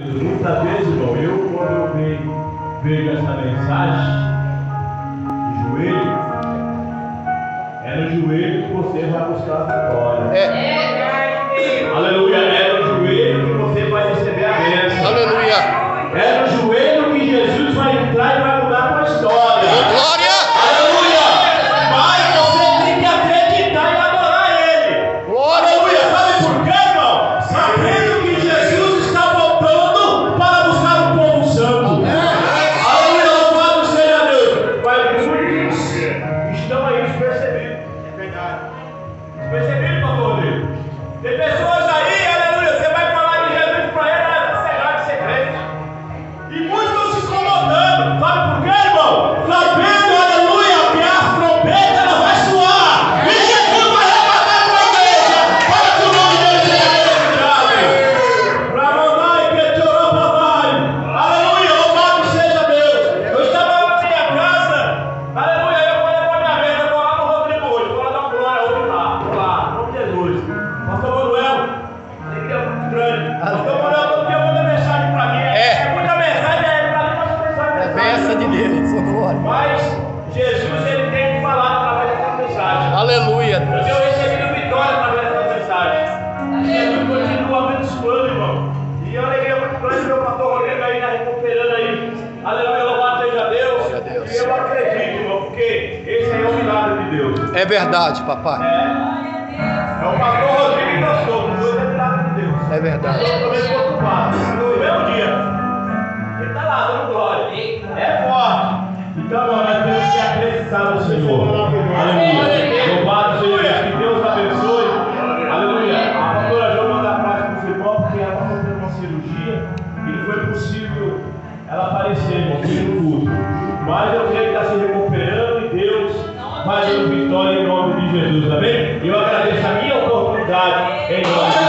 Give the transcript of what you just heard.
Muitas vezes, irmão, eu quando eu vejo, vejo essa mensagem de joelho, é no joelho que você vai buscar a vitória. É. Aleluia, é no despercebidos. É verdade. Despercebidos, pastor Rodrigo. Tem pessoas Pastor Manuel, alegria muito grande. Pastor Manuel, todo dia manda mensagem para mim. É. É muita mensagem, é para mim, mas mensagem, É mensagem. benção de Deus. Glória. Mas Jesus ele tem que falar através dessa mensagem. Aleluia. Eu tenho recebido vitória através dessa mensagem. Jesus continua abençoando, irmão. E eu alegria muito grande meu pastor Rodrigo aí, né, recuperando aí. Aleluia, louvado seja Deus. Glória a Deus. E eu acredito, irmão, porque esse aí é o milagre de Deus. É verdade, papai. É, é o pastor É verdade. No mesmo dia. Ele está lá, dando glória. É forte. Então, nós temos que acreditar no Senhor. Aleluia. Louvado seja Deus. Que Deus abençoe. Aleluia. A pastora Jo manda abraço para o Filipão porque ela está fazendo uma cirurgia e não foi possível ela aparecer, irmão, no culto. Mas eu creio que está se recuperando e Deus vai dando vitória em nome de Jesus, amém? E eu agradeço a minha oportunidade em nome de